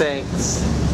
Thanks.